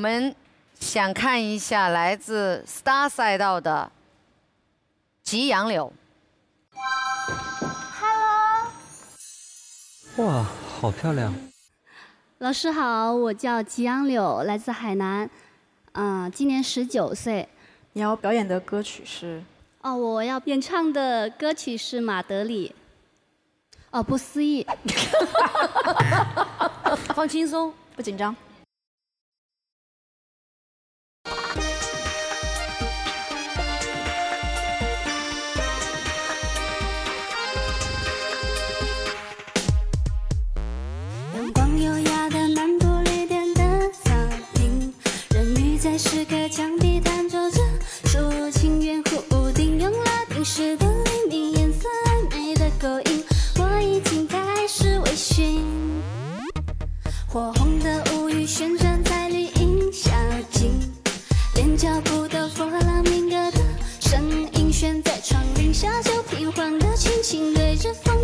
我们想看一下来自 Star 赛道的吉杨柳。Hello，哇，好漂亮！老师好，我叫吉杨柳，来自海南，嗯、今年十九岁。你要表演的歌曲是？哦，我要演唱的歌曲是《马德里》。哦，不思议。放轻松，不紧张。阳光优雅的南部旅店的草坪，人鱼在石刻墙壁弹奏着抒情圆弧顶，用拉丁式的黎明颜色暧昧的勾引，我已经开始微醺。火红的乌云旋转在绿荫小径，连脚步都佛朗明哥的声音悬在窗棂下，就平缓的轻轻对着风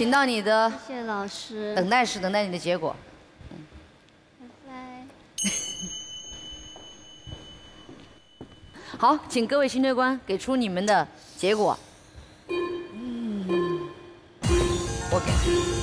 请到你的谢谢老师。等待是等待你的结果。拜拜。好，请各位新队官给出你们的结果。嗯，我给。